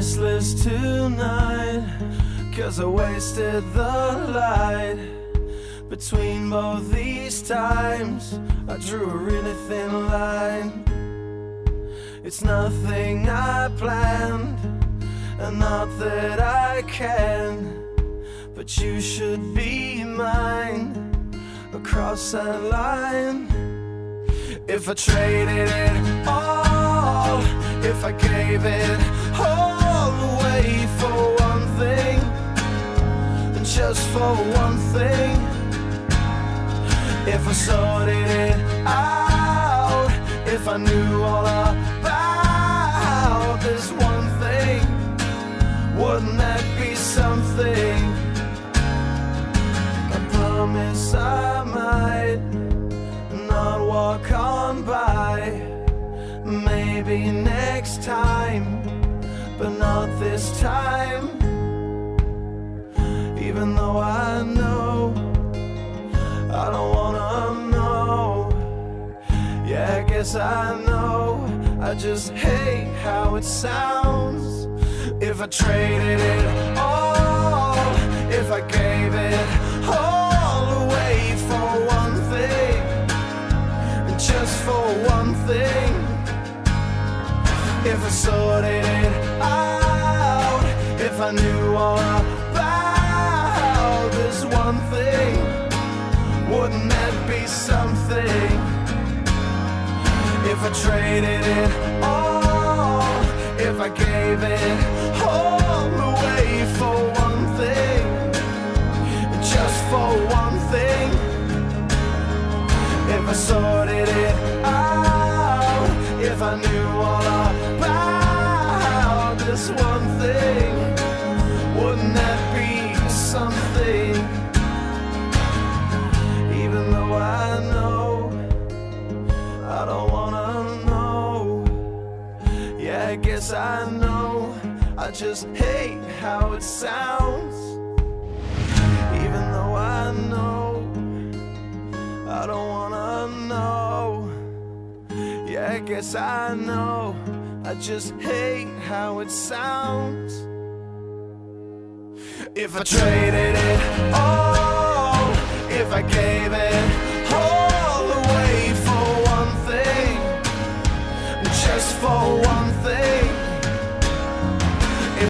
tears tonight Cause I wasted the light. Between both these times I drew a really thin line. It's nothing I planned And not that I can But you should be mine. Across that line If I traded it all Just for one thing. If I sorted it out If I knew all about this one thing Wouldn't that be something? I promise I might not walk on by. Maybe next time, but not this time Even though I know I don't wanna know. Yeah, I guess I know. I just hate how it sounds. If I traded it all If I gave it all away for one thing Just for one thing. If I sorted it out If I knew all about If I traded it all If I gave it all away for one thing Just for one thing If I sorted it out If I knew all about this one thing Wouldn't that be something? Even though I know I don't wanna I guess I know. I just hate how it sounds. Even though I know I don't wanna know. Yeah, I guess I know. I just hate how it sounds. If I traded it all If I gave it